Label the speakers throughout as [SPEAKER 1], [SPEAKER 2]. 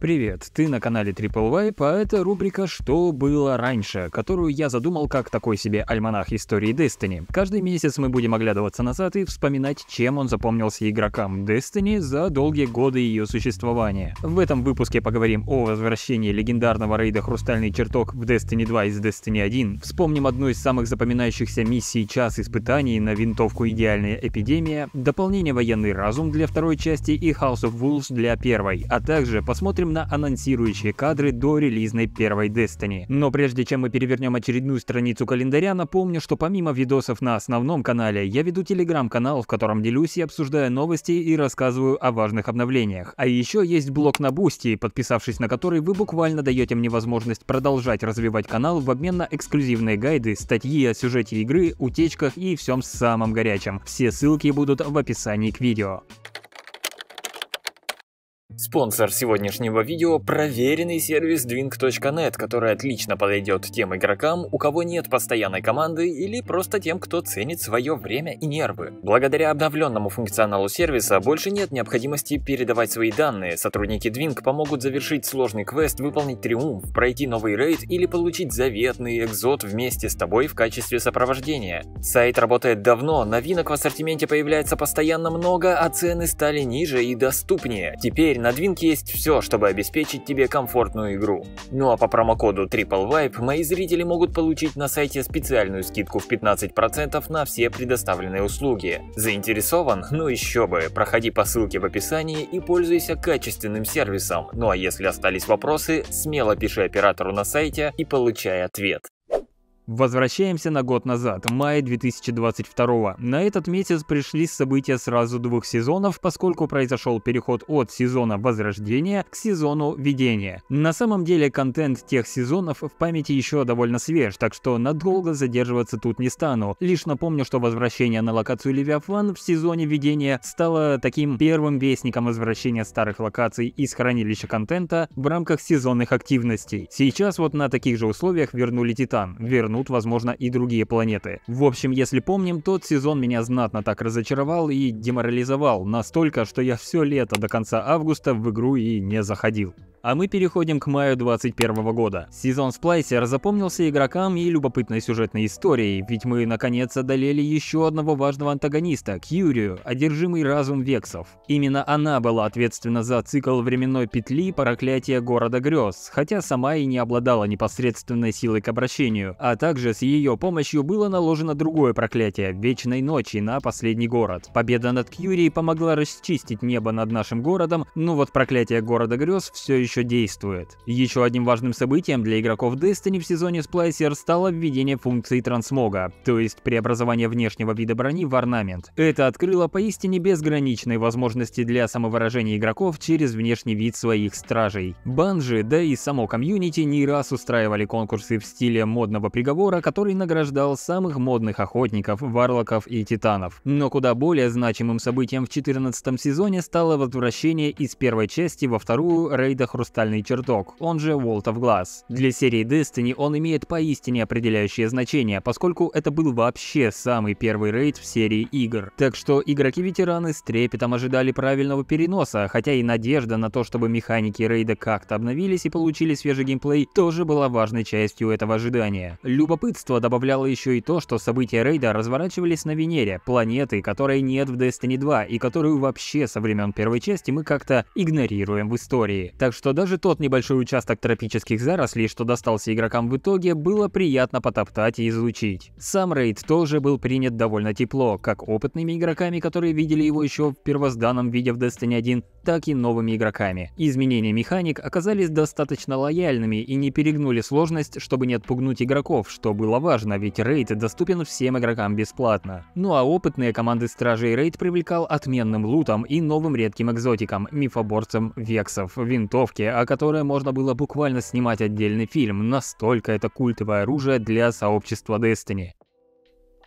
[SPEAKER 1] Привет, ты на канале Triple Wipe, а это рубрика «Что было раньше», которую я задумал как такой себе альманах истории Destiny. Каждый месяц мы будем оглядываться назад и вспоминать, чем он запомнился игрокам Destiny за долгие годы ее существования. В этом выпуске поговорим о возвращении легендарного рейда «Хрустальный чертог» в Destiny 2 из Destiny 1, вспомним одну из самых запоминающихся миссий «Час испытаний» на винтовку «Идеальная эпидемия», дополнение «Военный разум» для второй части и House of Wolves для первой, а также посмотрим посмотрим на анонсирующие кадры до релизной первой Destiny. Но прежде чем мы перевернем очередную страницу календаря, напомню, что помимо видосов на основном канале, я веду телеграм-канал, в котором делюсь и обсуждаю новости и рассказываю о важных обновлениях. А еще есть блог на Boosty, подписавшись на который вы буквально даете мне возможность продолжать развивать канал в обмен на эксклюзивные гайды, статьи о сюжете игры, утечках и всем самом горячем. Все ссылки будут в описании к видео.
[SPEAKER 2] Спонсор сегодняшнего видео – проверенный сервис Dwing.net, который отлично подойдет тем игрокам, у кого нет постоянной команды или просто тем, кто ценит свое время и нервы. Благодаря обновленному функционалу сервиса больше нет необходимости передавать свои данные. Сотрудники Dwing помогут завершить сложный квест, выполнить триумф, пройти новый рейд или получить заветный экзот вместе с тобой в качестве сопровождения. Сайт работает давно, новинок в ассортименте появляется постоянно много, а цены стали ниже и доступнее. Теперь на Двинк есть все, чтобы обеспечить тебе комфортную игру. Ну а по промокоду TripleVibe мои зрители могут получить на сайте специальную скидку в 15% на все предоставленные услуги. Заинтересован? Ну еще бы, проходи по ссылке в описании и пользуйся качественным сервисом. Ну а если остались вопросы, смело пиши оператору на сайте и получай ответ.
[SPEAKER 1] Возвращаемся на год назад, май 2022. На этот месяц пришли события сразу двух сезонов, поскольку произошел переход от сезона Возрождения к сезону Видения. На самом деле контент тех сезонов в памяти еще довольно свеж, так что надолго задерживаться тут не стану. Лишь напомню, что возвращение на локацию Левиафан в сезоне Видения стало таким первым вестником возвращения старых локаций из хранилища контента в рамках сезонных активностей. Сейчас вот на таких же условиях вернули Титан, вернули вернут, возможно, и другие планеты. В общем, если помним, тот сезон меня знатно так разочаровал и деморализовал, настолько, что я все лето до конца августа в игру и не заходил. А мы переходим к маю 2021 года. Сезон Сплайсер запомнился игрокам и любопытной сюжетной историей, ведь мы наконец одолели еще одного важного антагониста, Кьюрию, одержимый разум Вексов. Именно она была ответственна за цикл временной петли проклятия города грез, хотя сама и не обладала непосредственной силой к обращению, а также с ее помощью было наложено другое проклятие – Вечной Ночи на последний город. Победа над Кьюрией помогла расчистить небо над нашим городом, но вот проклятие города грез все еще еще действует. Еще одним важным событием для игроков Destiny в сезоне Splicer стало введение функции трансмога, то есть преобразование внешнего вида брони в орнамент. Это открыло поистине безграничные возможности для самовыражения игроков через внешний вид своих стражей. Банжи, да и само комьюнити не раз устраивали конкурсы в стиле модного приговора, который награждал самых модных охотников, варлоков и титанов. Но куда более значимым событием в 14 сезоне стало возвращение из первой части во вторую рейда Хрустальный чертог, он же World of Glass. Для серии Destiny он имеет поистине определяющее значение, поскольку это был вообще самый первый рейд в серии игр. Так что игроки-ветераны с трепетом ожидали правильного переноса, хотя и надежда на то, чтобы механики рейда как-то обновились и получили свежий геймплей, тоже была важной частью этого ожидания. Любопытство добавляло еще и то, что события рейда разворачивались на Венере, планеты, которой нет в Destiny 2 и которую вообще со времен первой части мы как-то игнорируем в истории. Так что что даже тот небольшой участок тропических зарослей, что достался игрокам в итоге, было приятно потоптать и изучить. Сам рейд тоже был принят довольно тепло, как опытными игроками, которые видели его еще в первозданном виде в Destiny 1, так и новыми игроками. Изменения механик оказались достаточно лояльными и не перегнули сложность, чтобы не отпугнуть игроков, что было важно, ведь рейд доступен всем игрокам бесплатно. Ну а опытные команды стражей рейд привлекал отменным лутом и новым редким экзотиком, мифоборцем вексов, винтовки, девушке, о которой можно было буквально снимать отдельный фильм, настолько это культовое оружие для сообщества Destiny.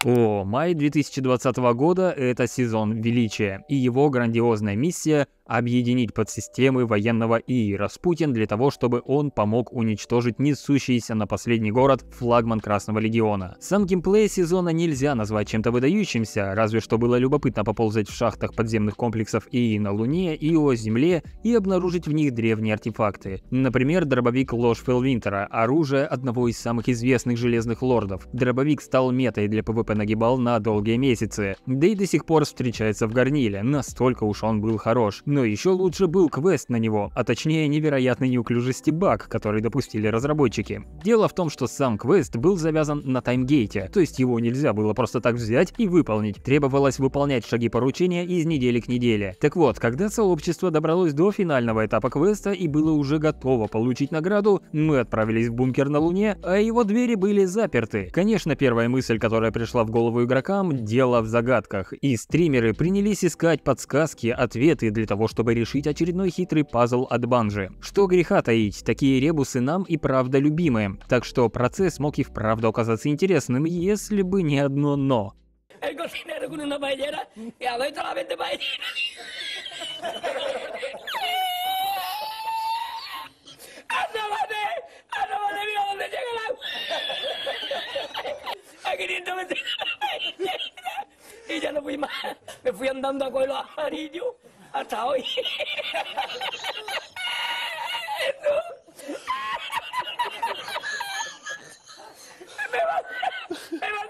[SPEAKER 1] О, май 2020 года – это сезон величия, и его грандиозная миссия – объединить подсистемы военного ИИ Распутин для того, чтобы он помог уничтожить несущийся на последний город флагман Красного Легиона. Сам геймплей сезона нельзя назвать чем-то выдающимся, разве что было любопытно поползать в шахтах подземных комплексов ИИ на Луне и о Земле и обнаружить в них древние артефакты. Например, дробовик Ложь Фелвинтера, оружие одного из самых известных железных лордов. Дробовик стал метой для PvP нагибал на долгие месяцы, да и до сих пор встречается в горниле, настолько уж он был хорош. Но еще лучше был квест на него, а точнее невероятной неуклюжести баг, который допустили разработчики. Дело в том, что сам квест был завязан на таймгейте, то есть его нельзя было просто так взять и выполнить. Требовалось выполнять шаги поручения из недели к неделе. Так вот, когда сообщество добралось до финального этапа квеста и было уже готово получить награду, мы отправились в бункер на Луне, а его двери были заперты. Конечно, первая мысль, которая пришла в голову игрокам – дело в загадках. И стримеры принялись искать подсказки, ответы для того, чтобы решить очередной хитрый пазл от банжи. Что греха таить, такие ребусы нам и правда любимые. Так что процесс мог и вправду оказаться интересным, если бы не одно «но». El cocinero con una paellera y adentro la vende paellera. ¡Asómate! ¡Asómate! ¡Mira dónde llega el agua! A 500 metros Y ya no fui más. Me fui andando a coger amarillo hasta hoy. Me va, me va.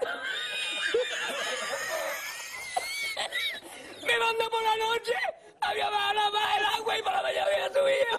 [SPEAKER 1] Me por la noche, había bajado el agua y por la mañana subido. Cualquiera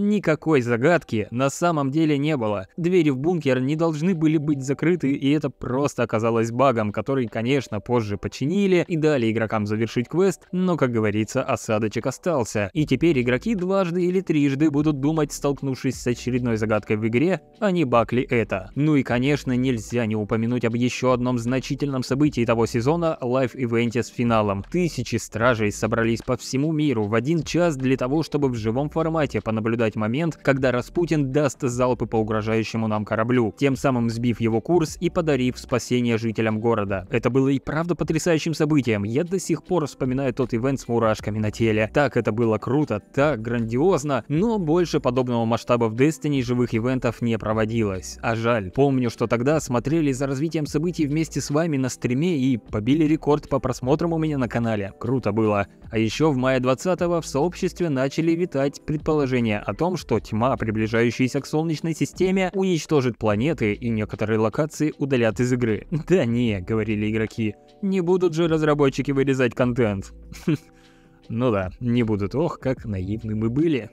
[SPEAKER 1] Никакой загадки на самом деле не было. Двери в бункер не должны были быть закрыты, и это просто оказалось багом, который, конечно, позже починили и дали игрокам завершить квест, но, как говорится, осадочек остался. И теперь игроки дважды или трижды будут думать, столкнувшись с очередной загадкой в игре, а не баг ли это. Ну и, конечно, нельзя не упомянуть об еще одном значительном событии того сезона – live-ивенте с финалом. Тысячи стражей собрались по всему миру в один час для того, чтобы в живом формате понаблюдать наблюдать момент, когда Распутин даст залпы по угрожающему нам кораблю, тем самым сбив его курс и подарив спасение жителям города. Это было и правда потрясающим событием. Я до сих пор вспоминаю тот ивент с мурашками на теле. Так это было круто, так грандиозно, но больше подобного масштаба в Destiny живых ивентов не проводилось. А жаль. Помню, что тогда смотрели за развитием событий вместе с вами на стриме и побили рекорд по просмотрам у меня на канале. Круто было. А еще в мае 20 в сообществе начали витать предположения о том, что тьма, приближающаяся к Солнечной системе, уничтожит планеты и некоторые локации удалят из игры. Да не, говорили игроки, не будут же разработчики вырезать контент. Ну да, не будут, ох, как наивны мы были.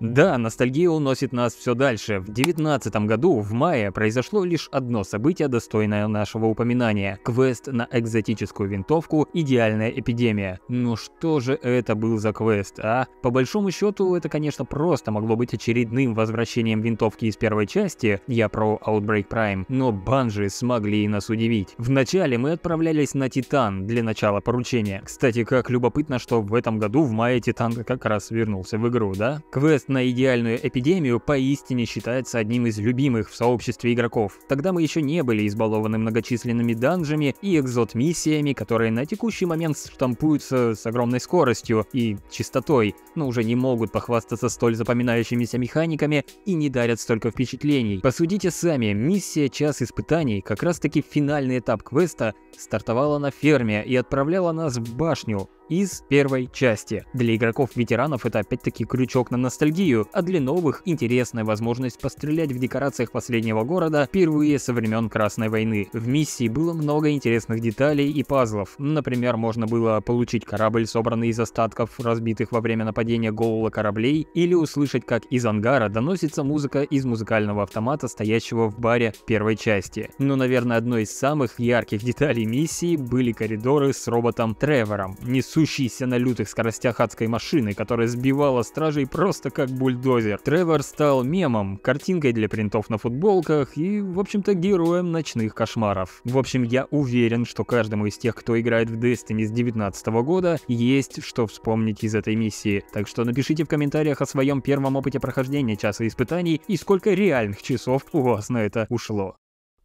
[SPEAKER 1] Да, ностальгия уносит нас все дальше. В 2019 году, в мае, произошло лишь одно событие, достойное нашего упоминания. Квест на экзотическую винтовку «Идеальная эпидемия». Ну что же это был за квест, а? По большому счету, это, конечно, просто могло быть очередным возвращением винтовки из первой части, я про Outbreak Prime, но банжи смогли нас удивить. Вначале мы отправлялись на Титан для начала поручения. Кстати, как любопытно, что в этом году в мае Титан как раз вернулся в игру, да? Квест Тест на идеальную эпидемию поистине считается одним из любимых в сообществе игроков. Тогда мы еще не были избалованы многочисленными данжами и экзот-миссиями, которые на текущий момент штампуются с огромной скоростью и чистотой, но уже не могут похвастаться столь запоминающимися механиками и не дарят столько впечатлений. Посудите сами, миссия «Час испытаний», как раз таки финальный этап квеста, стартовала на ферме и отправляла нас в башню, из первой части. Для игроков-ветеранов это опять-таки крючок на ностальгию, а для новых интересная возможность пострелять в декорациях последнего города впервые со времен Красной войны. В миссии было много интересных деталей и пазлов. Например, можно было получить корабль, собранный из остатков разбитых во время нападения Гоула кораблей, или услышать, как из ангара доносится музыка из музыкального автомата, стоящего в баре первой части. Но, наверное, одной из самых ярких деталей миссии были коридоры с роботом Тревором, несущим несущийся на лютых скоростях адской машины, которая сбивала стражей просто как бульдозер. Тревор стал мемом, картинкой для принтов на футболках и, в общем-то, героем ночных кошмаров. В общем, я уверен, что каждому из тех, кто играет в Destiny с 2019 года, есть что вспомнить из этой миссии. Так что напишите в комментариях о своем первом опыте прохождения часа испытаний и сколько реальных часов у вас на это ушло.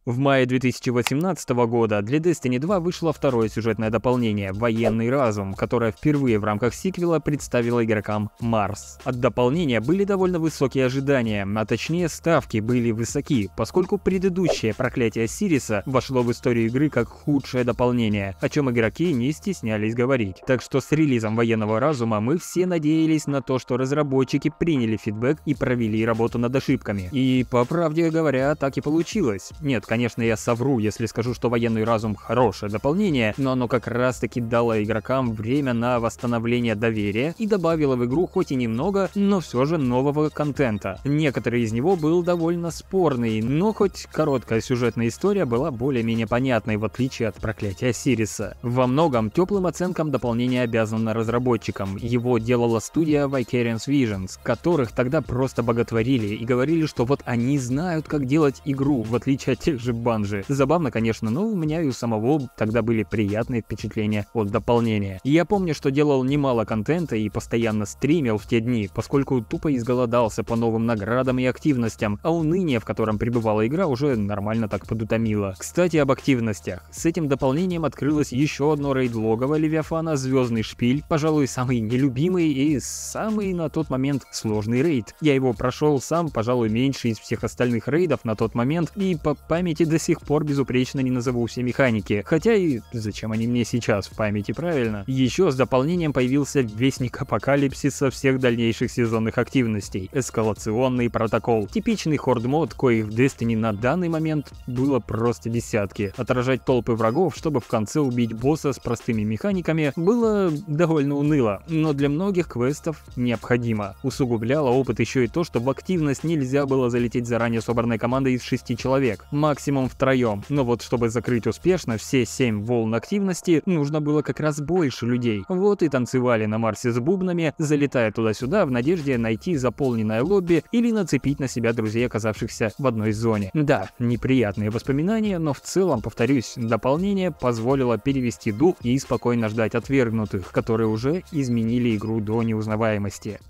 [SPEAKER 1] В мае 2018 года для Destiny 2 вышло второе сюжетное дополнение «Военный разум», которое впервые в рамках сиквела представило игрокам Марс. От дополнения были довольно высокие ожидания, а точнее ставки были высоки, поскольку предыдущее проклятие Сириса вошло в историю игры как худшее дополнение, о чем игроки не стеснялись говорить. Так что с релизом «Военного разума» мы все надеялись на то, что разработчики приняли фидбэк и провели работу над ошибками. И, по правде говоря, так и получилось. Нет, Конечно, я совру, если скажу, что военный разум хорошее дополнение, но оно как раз таки дало игрокам время на восстановление доверия и добавило в игру хоть и немного, но все же нового контента. Некоторые из него был довольно спорный, но хоть короткая сюжетная история была более-менее понятной, в отличие от проклятия Сириса. Во многом теплым оценкам дополнение обязано разработчикам. Его делала студия Vicarious Visions, которых тогда просто боготворили и говорили, что вот они знают, как делать игру, в отличие от тех же банжи. Забавно, конечно, но у меня и у самого тогда были приятные впечатления от дополнения. Я помню, что делал немало контента и постоянно стримил в те дни, поскольку тупо изголодался по новым наградам и активностям, а уныние, в котором пребывала игра, уже нормально так подутомило. Кстати, об активностях. С этим дополнением открылось еще одно рейд-логово Левиафана «Звездный шпиль», пожалуй, самый нелюбимый и самый на тот момент сложный рейд. Я его прошел сам, пожалуй, меньше из всех остальных рейдов на тот момент, и по памяти памяти до сих пор безупречно не назову все механики. Хотя и зачем они мне сейчас в памяти, правильно? Еще с дополнением появился Вестник Апокалипсиса всех дальнейших сезонных активностей. Эскалационный протокол. Типичный хорд-мод, коих в Destiny на данный момент было просто десятки. Отражать толпы врагов, чтобы в конце убить босса с простыми механиками, было довольно уныло, но для многих квестов необходимо. Усугубляло опыт еще и то, что в активность нельзя было залететь заранее собранной командой из шести человек. Макс максимум втроем. Но вот чтобы закрыть успешно все 7 волн активности, нужно было как раз больше людей. Вот и танцевали на Марсе с бубнами, залетая туда-сюда в надежде найти заполненное лобби или нацепить на себя друзей, оказавшихся в одной зоне. Да, неприятные воспоминания, но в целом, повторюсь, дополнение позволило перевести дух и спокойно ждать отвергнутых, которые уже изменили игру до неузнаваемости.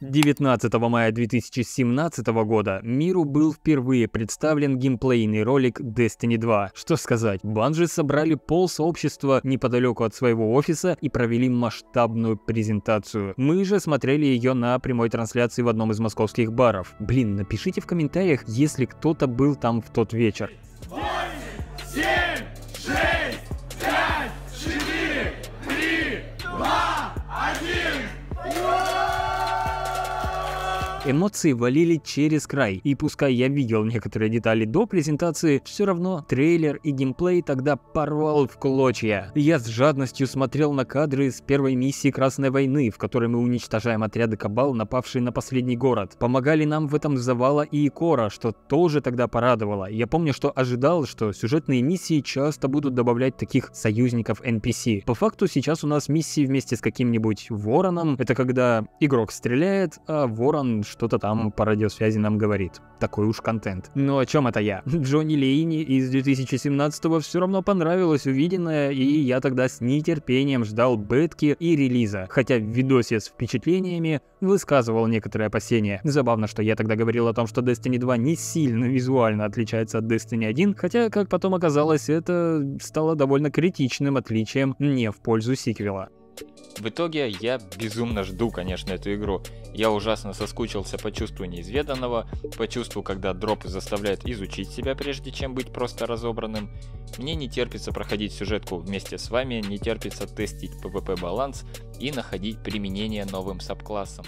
[SPEAKER 1] 19 мая 2017 года миру был впервые представлен геймплейный ролик Destiny 2. Что сказать, банжи собрали пол сообщества неподалеку от своего офиса и провели масштабную презентацию. Мы же смотрели ее на прямой трансляции в одном из московских баров. Блин, напишите в комментариях, если кто-то был там в тот вечер. Эмоции валили через край, и пускай я видел некоторые детали до презентации, все равно трейлер и геймплей тогда порвал в клочья. Я с жадностью смотрел на кадры с первой миссии Красной войны, в которой мы уничтожаем отряды Кабал, напавшие на последний город. Помогали нам в этом Завала и Икора, что тоже тогда порадовало. Я помню, что ожидал, что сюжетные миссии часто будут добавлять таких союзников NPC. По факту сейчас у нас миссии вместе с каким-нибудь вороном. Это когда игрок стреляет, а ворон что-то там по радиосвязи нам говорит. Такой уж контент. Но о чем это я? Джонни Лейни из 2017-го все равно понравилось увиденное, и я тогда с нетерпением ждал бетки и релиза. Хотя в видосе с впечатлениями высказывал некоторые опасения. Забавно, что я тогда говорил о том, что Destiny 2 не сильно визуально отличается от Destiny 1, хотя, как потом оказалось, это стало довольно критичным отличием не в пользу сиквела.
[SPEAKER 2] В итоге я безумно жду, конечно, эту игру. Я ужасно соскучился по чувству неизведанного, по чувству, когда дроп заставляет изучить себя, прежде чем быть просто разобранным. Мне не терпится проходить сюжетку вместе с вами, не терпится тестить PvP баланс и находить применение новым сабклассам.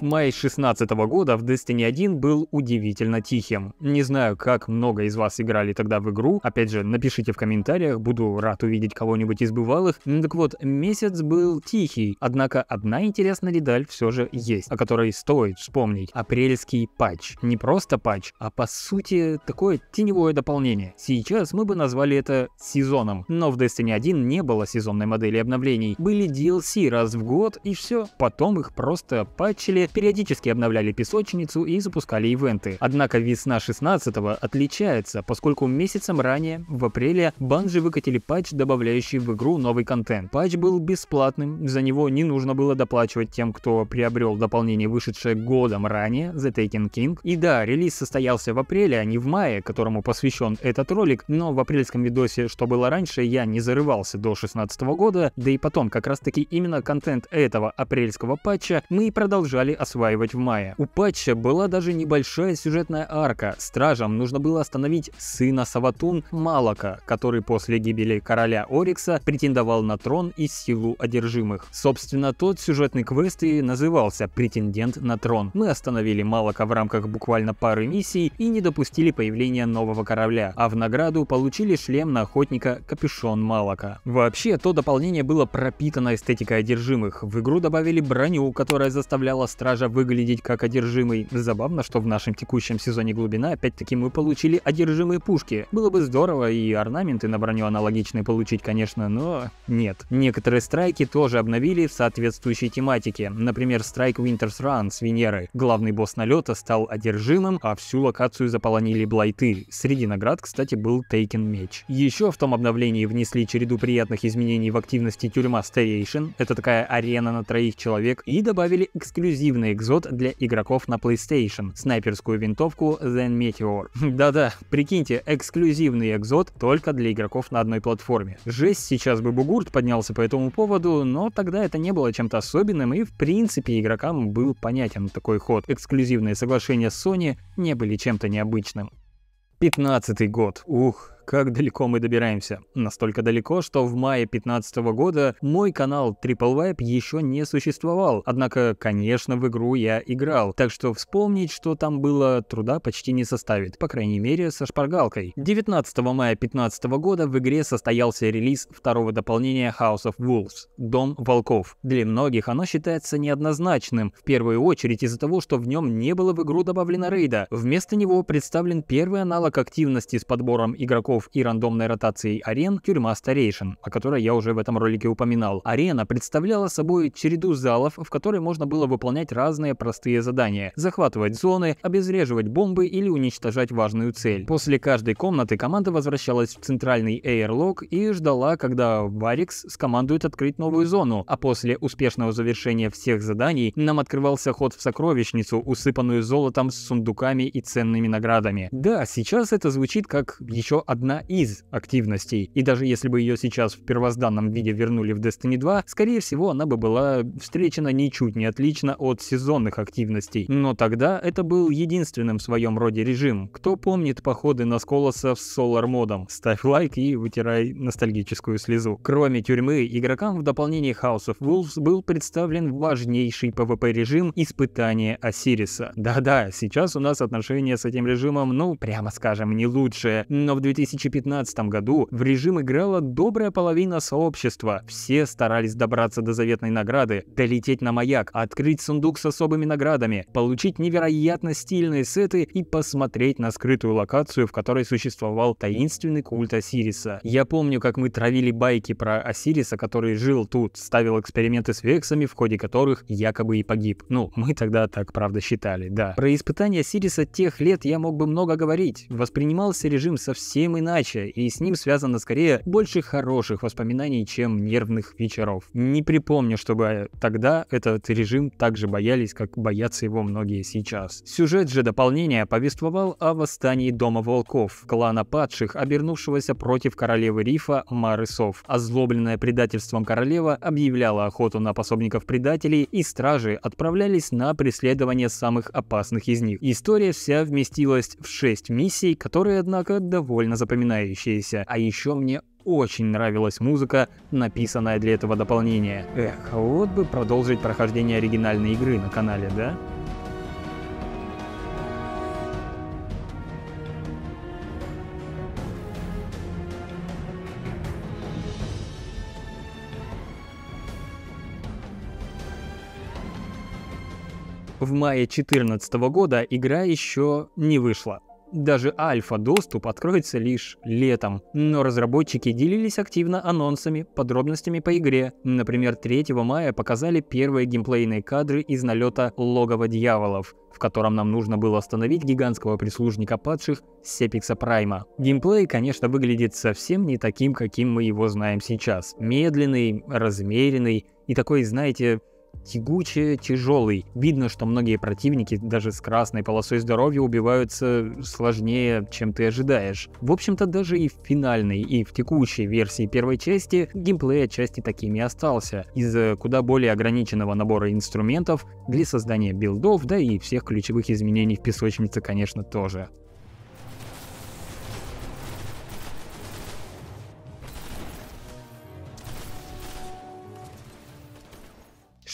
[SPEAKER 1] Май 16 года в Destiny 1 был удивительно тихим. Не знаю, как много из вас играли тогда в игру. Опять же, напишите в комментариях, буду рад увидеть кого-нибудь из бывалых. Так вот, месяц был тихий, однако одна интересная деталь все же есть, о которой стоит вспомнить. Апрельский патч. Не просто патч, а по сути такое теневое дополнение. Сейчас мы бы назвали это сезоном, но в Destiny 1 не было сезонной модели обновлений. Были DLC раз в год и все. Потом их просто патчили, периодически обновляли песочницу и запускали ивенты. Однако весна 16 отличается, поскольку месяцем ранее, в апреле, Банжи выкатили патч, добавляющий в игру новый контент. Патч был бесплатным, за него не нужно было доплачивать тем, кто приобрел дополнение, вышедшее годом ранее, The Taken King. И да, релиз состоялся в апреле, а не в мае, которому посвящен этот ролик, но в апрельском видосе, что было раньше, я не зарывался до 16 года, да и потом как раз таки именно контент этого апрельского патча мы и продолжали осваивать в мае. У патча была даже небольшая сюжетная арка. Стражам нужно было остановить сына Саватун Малака, который после гибели короля Орикса претендовал на трон и силу одержимых. Собственно, тот сюжетный квест и назывался «Претендент на трон». Мы остановили Малака в рамках буквально пары миссий и не допустили появления нового корабля, а в награду получили шлем на охотника Капюшон Малака. Вообще, то дополнение было пропитано эстетикой одержимых. В игру добавили броню, которая заставляла стража выглядеть как одержимый. Забавно, что в нашем текущем сезоне глубина опять-таки мы получили одержимые пушки. Было бы здорово и орнаменты на броню аналогичные получить, конечно, но нет. Некоторые страйки тоже обновили в соответствующей тематике. Например, страйк Winter's Run с Венеры. Главный босс налета стал одержимым, а всю локацию заполонили блайты. Среди наград, кстати, был Taken меч. Еще в том обновлении внесли череду приятных изменений в активности тюрьма Station. Это такая арена на троих человек. И добавили эксклюзивный экзот для игроков на PlayStation. Снайперскую винтовку Zen Meteor. Да-да, прикиньте, эксклюзивный экзот только для игроков на одной платформе. Жесть, сейчас бы бугурт поднялся по этому поводу, но тогда это не было чем-то особенным и в принципе игрокам был понятен такой ход. Эксклюзивные соглашения с Sony не были чем-то необычным. 15 год. Ух, как далеко мы добираемся. Настолько далеко, что в мае 2015 года мой канал Triple Vibe еще не существовал. Однако, конечно, в игру я играл. Так что вспомнить, что там было, труда почти не составит. По крайней мере, со шпаргалкой. 19 мая 2015 года в игре состоялся релиз второго дополнения House of Wolves — Дом Волков. Для многих оно считается неоднозначным. В первую очередь из-за того, что в нем не было в игру добавлено рейда. Вместо него представлен первый аналог активности с подбором игроков игроков и рандомной ротацией арен тюрьма старейшин, о которой я уже в этом ролике упоминал. Арена представляла собой череду залов, в которой можно было выполнять разные простые задания. Захватывать зоны, обезвреживать бомбы или уничтожать важную цель. После каждой комнаты команда возвращалась в центральный Airlock и ждала, когда Варикс скомандует открыть новую зону, а после успешного завершения всех заданий нам открывался ход в сокровищницу, усыпанную золотом с сундуками и ценными наградами. Да, сейчас это звучит как еще одна одна из активностей. И даже если бы ее сейчас в первозданном виде вернули в Destiny 2, скорее всего она бы была встречена ничуть не отлично от сезонных активностей. Но тогда это был единственным в своем роде режим. Кто помнит походы на Сколоса с Solar модом? Ставь лайк и вытирай ностальгическую слезу. Кроме тюрьмы, игрокам в дополнении House of Wolves был представлен важнейший PvP режим испытания Осириса. Да-да, сейчас у нас отношения с этим режимом, ну, прямо скажем, не лучшие. Но в 2000 2015 году в режим играла добрая половина сообщества. Все старались добраться до заветной награды, долететь на маяк, открыть сундук с особыми наградами, получить невероятно стильные сеты и посмотреть на скрытую локацию, в которой существовал таинственный культ Осириса. Я помню, как мы травили байки про Осириса, который жил тут, ставил эксперименты с вексами, в ходе которых якобы и погиб. Ну, мы тогда так правда считали, да. Про испытания Осириса тех лет я мог бы много говорить. Воспринимался режим совсем иначе, и с ним связано скорее больше хороших воспоминаний, чем нервных вечеров. Не припомню, чтобы тогда этот режим так же боялись, как боятся его многие сейчас. Сюжет же дополнения повествовал о восстании Дома Волков, клана падших, обернувшегося против королевы Рифа Марысов. Озлобленная предательством королева объявляла охоту на пособников предателей, и стражи отправлялись на преследование самых опасных из них. История вся вместилась в 6 миссий, которые, однако, довольно запоминающиеся запоминающееся. А еще мне очень нравилась музыка, написанная для этого дополнения. Эх, а вот бы продолжить прохождение оригинальной игры на канале, да? В мае 2014 года игра еще не вышла. Даже альфа-доступ откроется лишь летом, но разработчики делились активно анонсами, подробностями по игре. Например, 3 мая показали первые геймплейные кадры из налета Логова Дьяволов, в котором нам нужно было остановить гигантского прислужника падших Сепикса Прайма. Геймплей, конечно, выглядит совсем не таким, каким мы его знаем сейчас. Медленный, размеренный и такой, знаете, тягучий, тяжелый. Видно, что многие противники даже с красной полосой здоровья убиваются сложнее, чем ты ожидаешь. В общем-то, даже и в финальной, и в текущей версии первой части геймплей отчасти такими и остался, из-за куда более ограниченного набора инструментов для создания билдов, да и всех ключевых изменений в песочнице, конечно, тоже.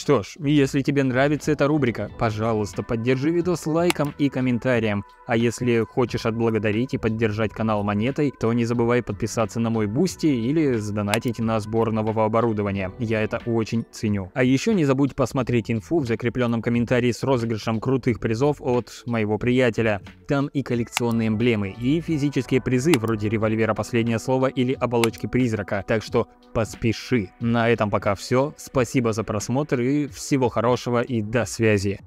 [SPEAKER 1] Что ж, если тебе нравится эта рубрика, пожалуйста, поддержи видос лайком и комментарием. А если хочешь отблагодарить и поддержать канал монетой, то не забывай подписаться на мой Boosty или задонатить на сбор нового оборудования. Я это очень ценю. А еще не забудь посмотреть инфу в закрепленном комментарии с розыгрышем крутых призов от моего приятеля. Там и коллекционные эмблемы, и физические призы вроде револьвера «Последнее слово» или оболочки призрака. Так что поспеши. На этом пока все. Спасибо за просмотр всего хорошего и до связи.